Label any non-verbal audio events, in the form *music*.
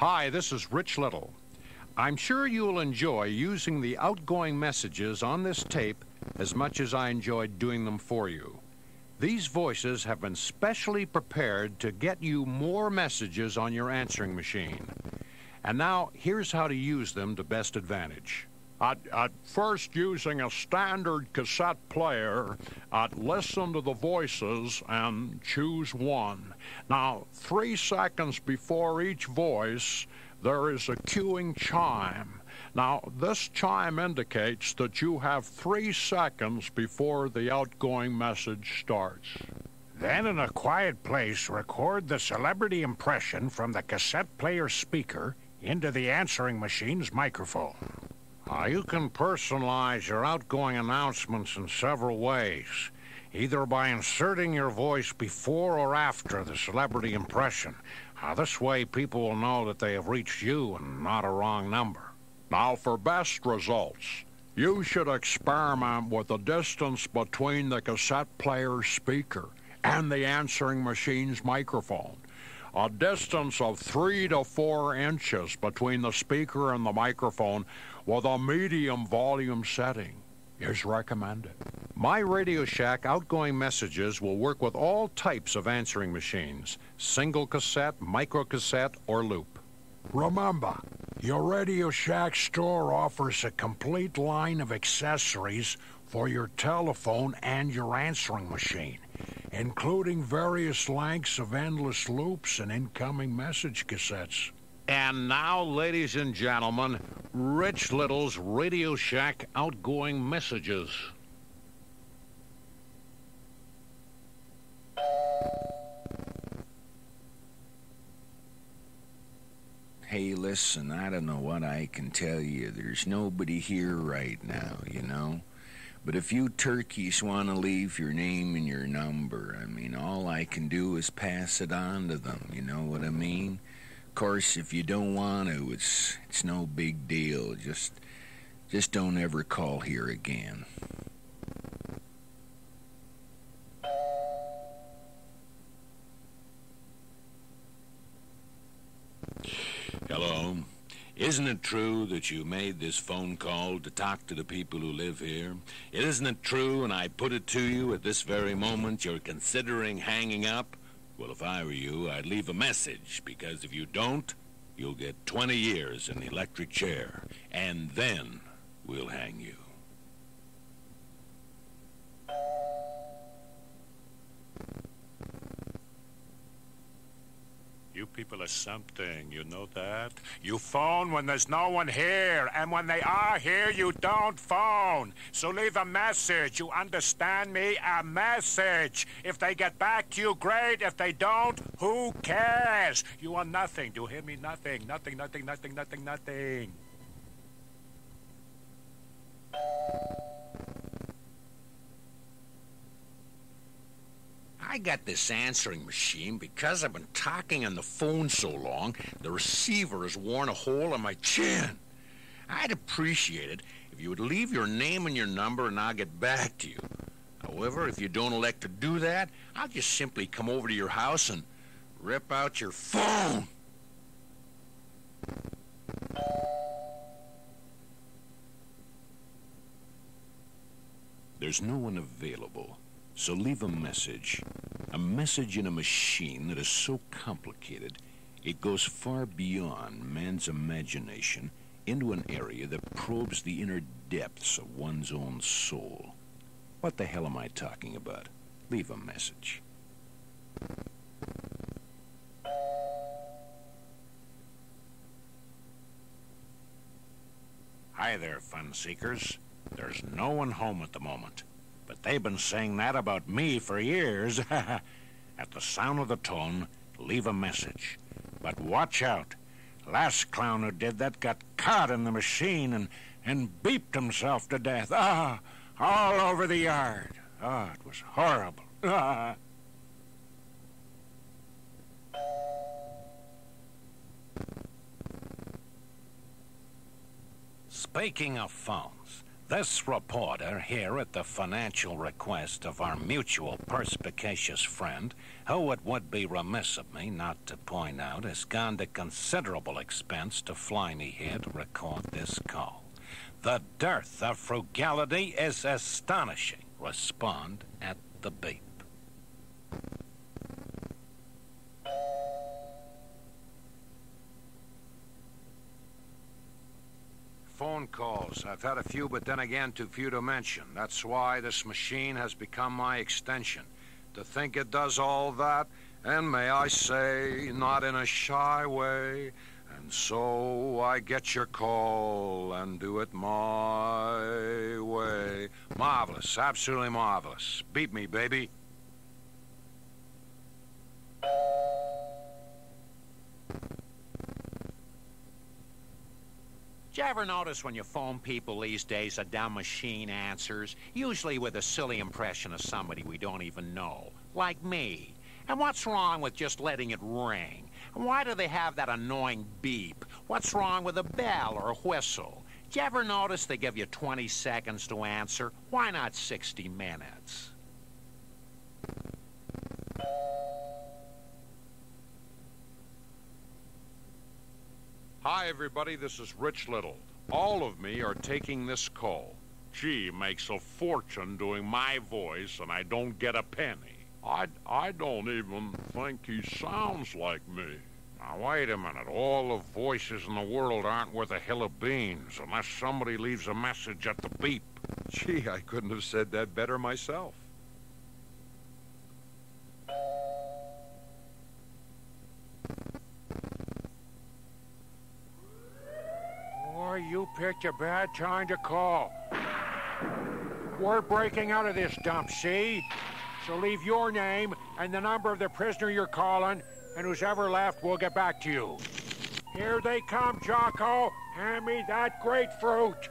Hi, this is Rich Little. I'm sure you'll enjoy using the outgoing messages on this tape as much as I enjoyed doing them for you. These voices have been specially prepared to get you more messages on your answering machine. And now, here's how to use them to best advantage. At, at first, using a standard cassette player, I'd listen to the voices and choose one. Now, three seconds before each voice, there is a cueing chime. Now, this chime indicates that you have three seconds before the outgoing message starts. Then, in a quiet place, record the celebrity impression from the cassette player speaker into the answering machine's microphone. Uh, you can personalize your outgoing announcements in several ways, either by inserting your voice before or after the celebrity impression. Uh, this way, people will know that they have reached you and not a wrong number. Now, for best results, you should experiment with the distance between the cassette player's speaker and the answering machine's microphone. A distance of three to four inches between the speaker and the microphone with a medium volume setting is recommended. My Radio Shack outgoing messages will work with all types of answering machines single cassette, micro cassette, or loop. Remember, your Radio Shack store offers a complete line of accessories for your telephone and your answering machine, including various lengths of endless loops and incoming message cassettes. And now, ladies and gentlemen, Rich Little's Radio Shack outgoing messages. Hey, listen, I don't know what I can tell you. There's nobody here right now, you know? But if you turkeys want to leave your name and your number, I mean, all I can do is pass it on to them, you know what I mean? Of course, if you don't want to, it's it's no big deal. Just just don't ever call here again. Hello. Isn't it true that you made this phone call to talk to the people who live here? Isn't it true, and I put it to you at this very moment, you're considering hanging up? Well, if I were you, I'd leave a message, because if you don't, you'll get 20 years in the electric chair, and then we'll hang you. You people are something, you know that? You phone when there's no one here, and when they are here, you don't phone. So leave a message, you understand me? A message. If they get back to you, great. If they don't, who cares? You are nothing. Do you hear me? Nothing. Nothing, nothing, nothing, nothing, nothing. I got this answering machine because I've been talking on the phone so long, the receiver has worn a hole in my chin. I'd appreciate it if you would leave your name and your number and I'll get back to you. However, if you don't elect to do that, I'll just simply come over to your house and rip out your phone. There's no one available, so leave a message. A message in a machine that is so complicated, it goes far beyond man's imagination into an area that probes the inner depths of one's own soul. What the hell am I talking about? Leave a message. Hi there, fun seekers. There's no one home at the moment, but they've been saying that about me for years. *laughs* at the sound of the tone, leave a message. But watch out. Last clown who did that got caught in the machine and, and beeped himself to death. *laughs* Ah, all over the yard. Ah, it was horrible. *laughs* Ah. Speaking of phones, This reporter, here at the financial request of our mutual perspicacious friend, who it would be remiss of me not to point out has gone to considerable expense to fly me here to record this call. The dearth of frugality is astonishing. Respond at the beep. Phone calls. I've had a few, but then again, too few to mention. That's why this machine has become my extension. To think it does all that, and may I say, not in a shy way. And so I get your call and do it my way. Marvelous, absolutely marvelous. Beat me, baby. Ever notice when you phone people these days, a dumb machine answers, usually with a silly impression of somebody we don't even know, like me? And what's wrong with just letting it ring? And why do they have that annoying beep? What's wrong with a bell or a whistle? Do you ever notice they give you 20 seconds to answer? Why not 60 minutes? Hi, everybody. This is Rich Little. All of me are taking this call. Gee makes a fortune doing my voice, and I don't get a penny. I, I don't even think he sounds like me. Now, wait a minute. All the voices in the world aren't worth a hill of beans unless somebody leaves a message at the beep. Gee, I couldn't have said that better myself. You picked a bad time to call. We're breaking out of this dump, see? So leave your name and the number of the prisoner you're calling, and who's ever left, we'll get back to you. Here they come, Jocko. Hand me that grapefruit.